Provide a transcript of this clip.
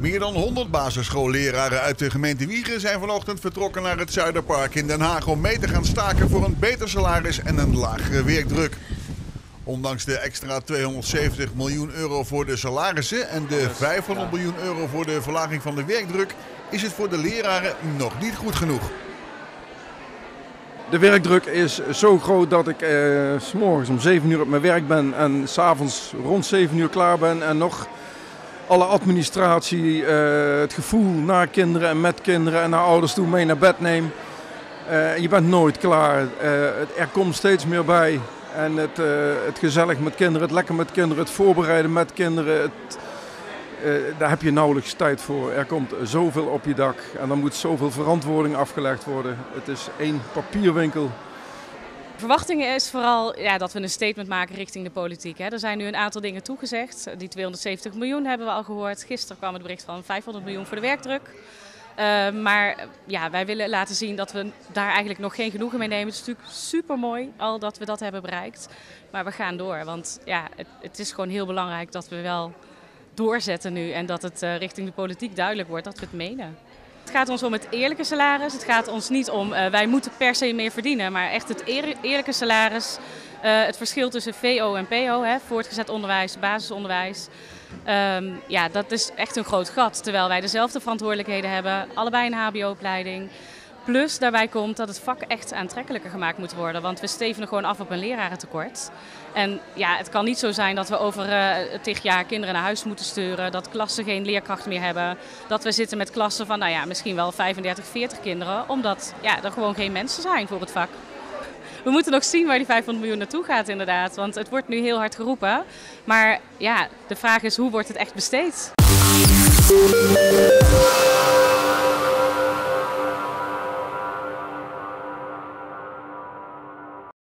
Meer dan 100 basisschoolleraren uit de gemeente Wiegen zijn vanochtend vertrokken naar het Zuiderpark in Den Haag om mee te gaan staken voor een beter salaris en een lagere werkdruk. Ondanks de extra 270 miljoen euro voor de salarissen en de 500 miljoen euro voor de verlaging van de werkdruk is het voor de leraren nog niet goed genoeg. De werkdruk is zo groot dat ik eh, s morgens om 7 uur op mijn werk ben en s'avonds rond 7 uur klaar ben en nog alle administratie, eh, het gevoel naar kinderen en met kinderen en naar ouders toe mee naar bed neem. Uh, je bent nooit klaar. Uh, er komt steeds meer bij. En het, het gezellig met kinderen, het lekker met kinderen, het voorbereiden met kinderen. Het, daar heb je nauwelijks tijd voor. Er komt zoveel op je dak en dan moet zoveel verantwoording afgelegd worden. Het is één papierwinkel verwachting is vooral ja, dat we een statement maken richting de politiek. Hè. Er zijn nu een aantal dingen toegezegd. Die 270 miljoen hebben we al gehoord. Gisteren kwam het bericht van 500 miljoen voor de werkdruk. Uh, maar ja, wij willen laten zien dat we daar eigenlijk nog geen genoegen mee nemen. Het is natuurlijk super mooi al dat we dat hebben bereikt. Maar we gaan door. Want ja, het, het is gewoon heel belangrijk dat we wel doorzetten nu. En dat het uh, richting de politiek duidelijk wordt dat we het menen. Het gaat ons om het eerlijke salaris. Het gaat ons niet om uh, wij moeten per se meer verdienen, maar echt het eerlijke salaris. Uh, het verschil tussen VO en PO, hè, voortgezet onderwijs, basisonderwijs. Um, ja, dat is echt een groot gat. Terwijl wij dezelfde verantwoordelijkheden hebben, allebei een HBO-opleiding. Plus daarbij komt dat het vak echt aantrekkelijker gemaakt moet worden. Want we stevenen gewoon af op een lerarentekort. En ja, het kan niet zo zijn dat we over uh, tig jaar kinderen naar huis moeten sturen. Dat klassen geen leerkracht meer hebben. Dat we zitten met klassen van nou ja, misschien wel 35, 40 kinderen. Omdat ja, er gewoon geen mensen zijn voor het vak. We moeten nog zien waar die 500 miljoen naartoe gaat inderdaad. Want het wordt nu heel hard geroepen. Maar ja, de vraag is hoe wordt het echt besteed?